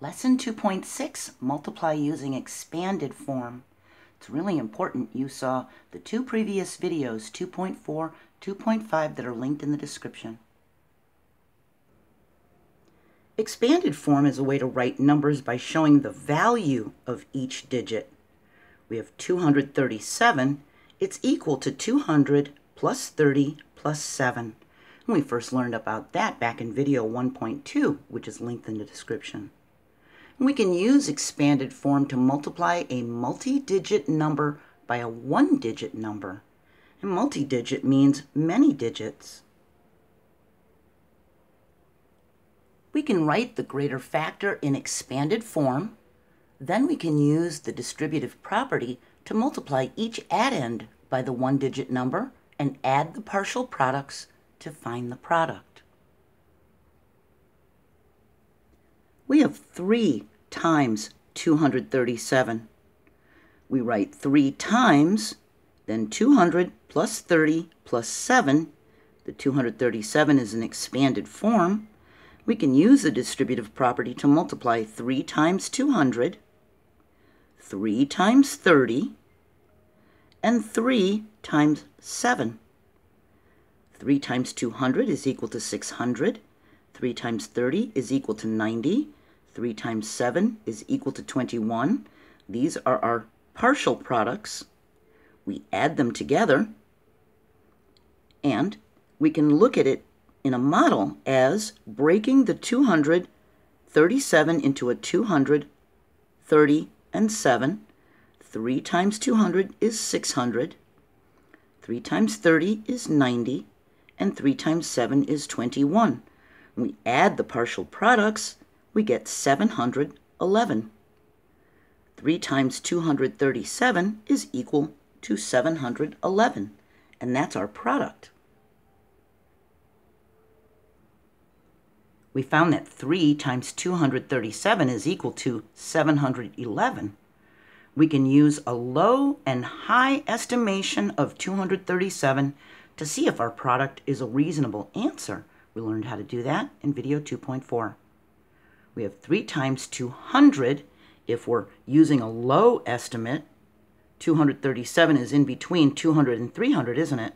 Lesson 2.6, multiply using expanded form. It's really important you saw the two previous videos, 2.4, 2.5, that are linked in the description. Expanded form is a way to write numbers by showing the value of each digit. We have 237. It's equal to 200 plus 30 plus 7. And we first learned about that back in video 1.2, which is linked in the description. We can use expanded form to multiply a multi-digit number by a one-digit number. And multi-digit means many digits. We can write the greater factor in expanded form. Then we can use the distributive property to multiply each addend by the one-digit number and add the partial products to find the product. We have 3 times 237. We write 3 times, then 200 plus 30 plus 7. The 237 is an expanded form. We can use the distributive property to multiply 3 times 200, 3 times 30, and 3 times 7. 3 times 200 is equal to 600. 3 times 30 is equal to 90. 3 times 7 is equal to 21. These are our partial products. We add them together, and we can look at it in a model as breaking the 237 into a 200, 30, and 7. 3 times 200 is 600. 3 times 30 is 90. And 3 times 7 is 21. we add the partial products, we get 711. 3 times 237 is equal to 711, and that's our product. We found that 3 times 237 is equal to 711. We can use a low and high estimation of 237 to see if our product is a reasonable answer. We learned how to do that in video 2.4 we have 3 times 200 if we're using a low estimate. 237 is in between 200 and 300, isn't it?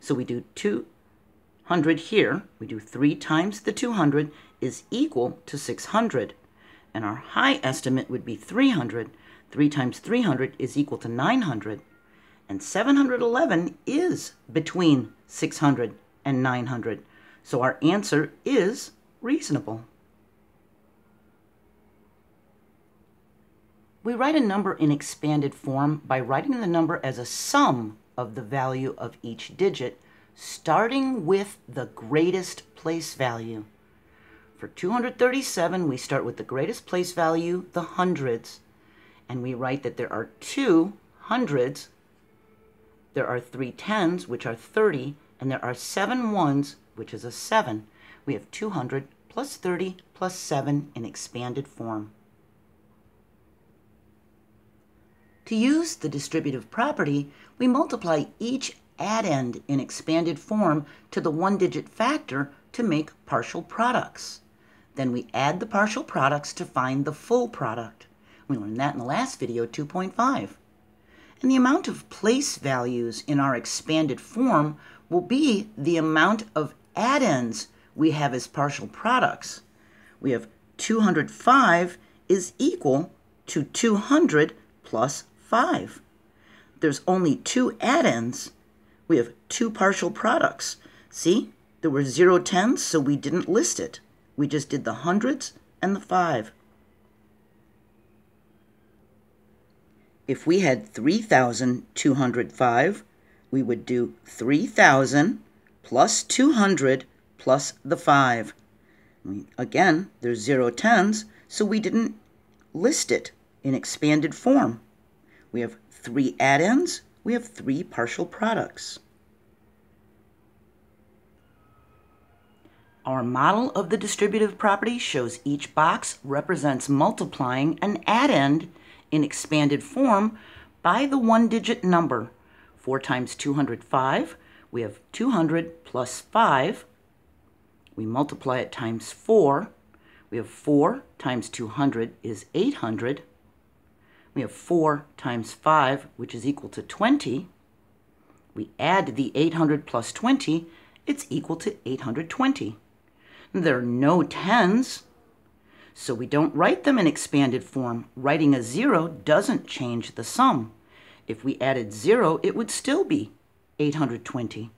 So we do 200 here. We do 3 times the 200 is equal to 600. And our high estimate would be 300. 3 times 300 is equal to 900. And 711 is between 600 and 900. So our answer is reasonable. We write a number in expanded form by writing the number as a sum of the value of each digit, starting with the greatest place value. For 237, we start with the greatest place value, the hundreds, and we write that there are two hundreds, there are three tens, which are 30, and there are seven ones, which is a 7. We have 200 plus 30 plus 7 in expanded form. To use the distributive property, we multiply each addend in expanded form to the one-digit factor to make partial products. Then we add the partial products to find the full product. We learned that in the last video, 2.5. And the amount of place values in our expanded form will be the amount of addends we have as partial products. We have 205 is equal to 200 plus 5. There's only two addends. We have two partial products. See, there were zero tens, so we didn't list it. We just did the hundreds and the 5. If we had 3,205, we would do 3,000 plus 200 plus the 5. Again, there's zero tens, so we didn't list it in expanded form. We have three addends. We have three partial products. Our model of the distributive property shows each box represents multiplying an addend in expanded form by the one-digit number. 4 times 205, we have 200 plus 5. We multiply it times 4. We have 4 times 200 is 800. We have 4 times 5, which is equal to 20. We add the 800 plus 20, it's equal to 820. There are no tens, so we don't write them in expanded form. Writing a zero doesn't change the sum. If we added zero, it would still be 820.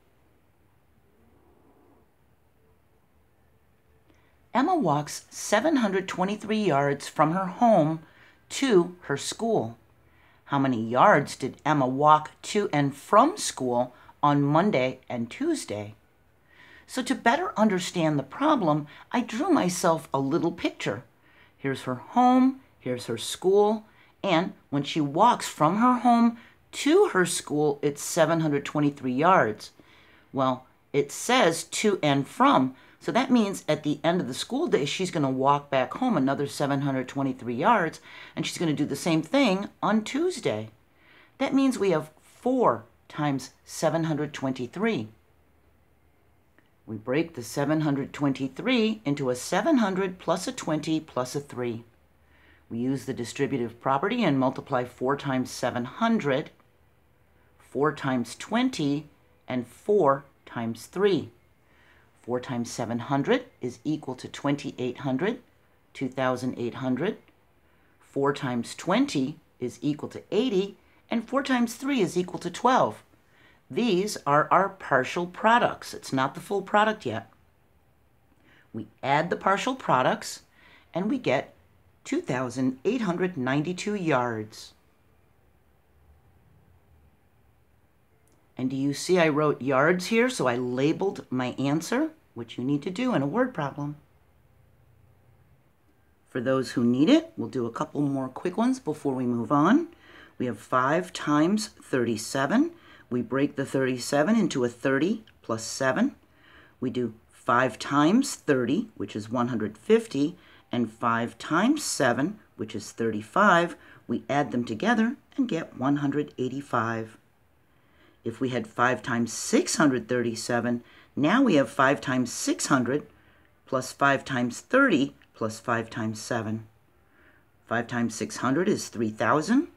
Emma walks 723 yards from her home to her school. How many yards did Emma walk to and from school on Monday and Tuesday? So, to better understand the problem, I drew myself a little picture. Here's her home, here's her school, and when she walks from her home to her school, it's 723 yards. Well, it says to and from, so that means at the end of the school day, she's going to walk back home another 723 yards, and she's going to do the same thing on Tuesday. That means we have 4 times 723. We break the 723 into a 700 plus a 20 plus a 3. We use the distributive property and multiply 4 times 700, 4 times 20, and 4 times 3. 4 times 700 is equal to 2800, 2800. 4 times 20 is equal to 80, and 4 times 3 is equal to 12. These are our partial products. It's not the full product yet. We add the partial products, and we get 2,892 yards. And do you see I wrote yards here, so I labeled my answer, which you need to do in a word problem. For those who need it, we'll do a couple more quick ones before we move on. We have 5 times 37. We break the 37 into a 30 plus 7. We do 5 times 30, which is 150, and 5 times 7, which is 35. We add them together and get 185. If we had 5 times 637, now we have 5 times 600 plus 5 times 30 plus 5 times 7. 5 times 600 is 3,000.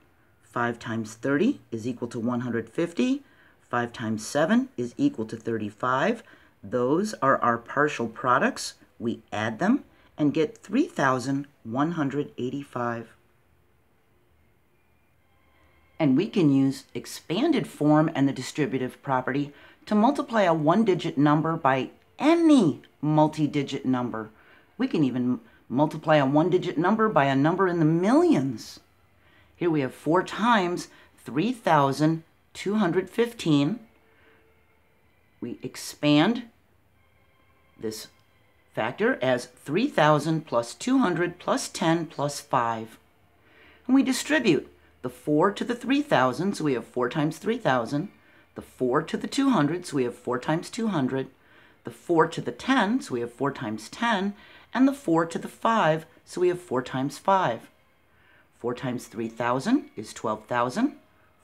5 times 30 is equal to 150. 5 times 7 is equal to 35. Those are our partial products. We add them and get 3,185 and we can use expanded form and the distributive property to multiply a one-digit number by any multi-digit number. We can even multiply a one-digit number by a number in the millions. Here we have 4 times 3,215. We expand this factor as 3,000 plus 200 plus 10 plus 5. And we distribute the 4 to the 3,000, so we have 4 times 3,000. The 4 to the 200, so we have 4 times 200. The 4 to the 10, so we have 4 times 10. And the 4 to the 5, so we have 4 times 5. 4 times 3,000 is 12,000.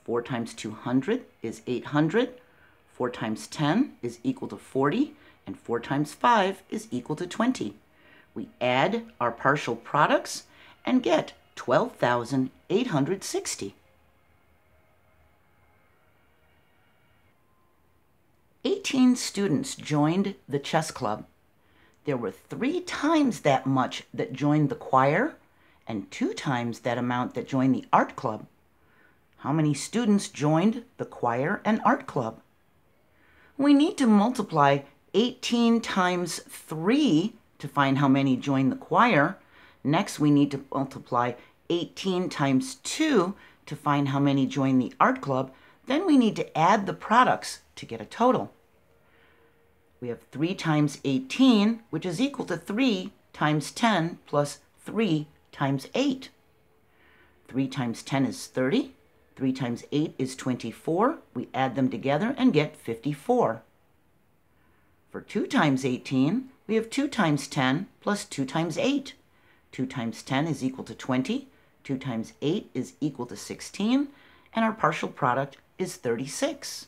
4 times 200 is 800. 4 times 10 is equal to 40. And 4 times 5 is equal to 20. We add our partial products and get 12,860. 18 students joined the chess club. There were three times that much that joined the choir and two times that amount that joined the art club. How many students joined the choir and art club? We need to multiply 18 times 3 to find how many joined the choir Next, we need to multiply 18 times 2 to find how many join the art club. Then we need to add the products to get a total. We have 3 times 18, which is equal to 3 times 10 plus 3 times 8. 3 times 10 is 30. 3 times 8 is 24. We add them together and get 54. For 2 times 18, we have 2 times 10 plus 2 times 8. 2 times 10 is equal to 20. 2 times 8 is equal to 16. And our partial product is 36.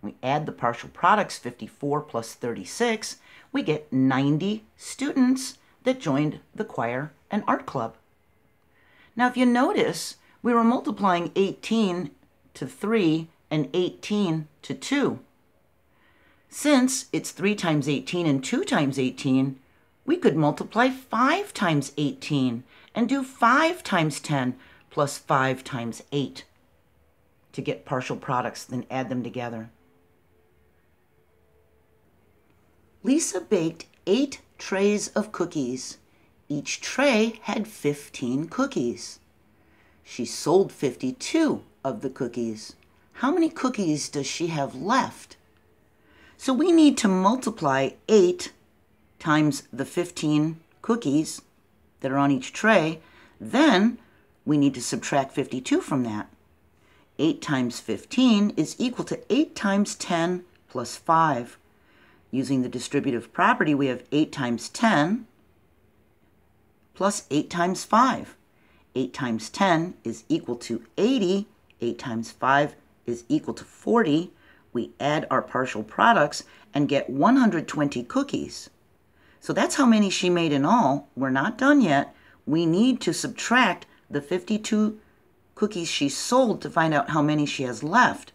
We add the partial products, 54 plus 36, we get 90 students that joined the choir and art club. Now, if you notice, we were multiplying 18 to 3 and 18 to 2. Since it's 3 times 18 and 2 times 18, we could multiply 5 times 18 and do 5 times 10 plus 5 times 8 to get partial products, then add them together. Lisa baked eight trays of cookies. Each tray had 15 cookies. She sold 52 of the cookies. How many cookies does she have left? So we need to multiply 8 times the 15 cookies that are on each tray. Then we need to subtract 52 from that. 8 times 15 is equal to 8 times 10 plus 5. Using the distributive property, we have 8 times 10 plus 8 times 5. 8 times 10 is equal to 80. 8 times 5 is equal to 40. We add our partial products and get 120 cookies. So that's how many she made in all. We're not done yet. We need to subtract the 52 cookies she sold to find out how many she has left.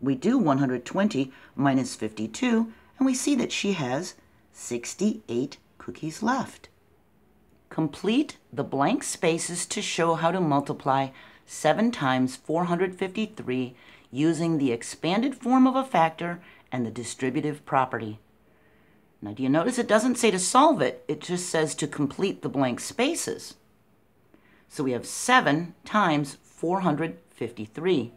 We do 120 minus 52, and we see that she has 68 cookies left. Complete the blank spaces to show how to multiply 7 times 453 using the expanded form of a factor and the distributive property. Now, do you notice it doesn't say to solve it, it just says to complete the blank spaces. So we have 7 times 453.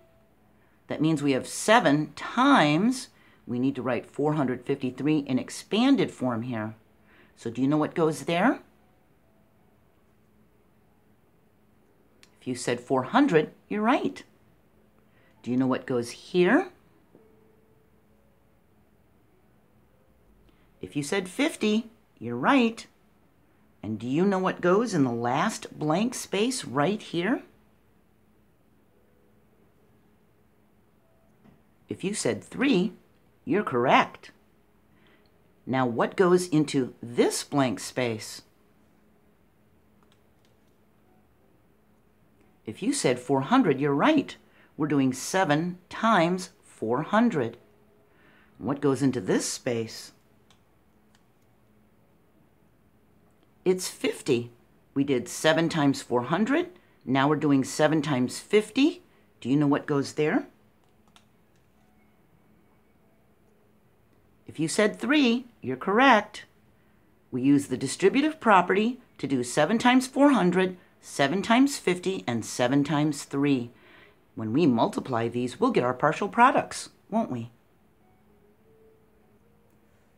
That means we have 7 times we need to write 453 in expanded form here. So do you know what goes there? If you said 400, you're right. Do you know what goes here? If you said 50, you're right. And do you know what goes in the last blank space right here? If you said 3, you're correct. Now, what goes into this blank space? If you said 400, you're right. We're doing 7 times 400. What goes into this space? It's 50. We did 7 times 400. Now we're doing 7 times 50. Do you know what goes there? If you said 3, you're correct. We use the distributive property to do 7 times 400, 7 times 50, and 7 times 3. When we multiply these, we'll get our partial products, won't we?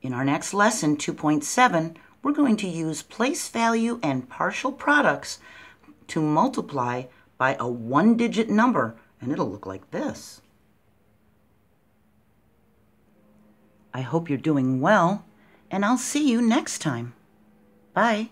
In our next lesson, 2.7, we're going to use place value and partial products to multiply by a one-digit number, and it'll look like this. I hope you're doing well, and I'll see you next time. Bye.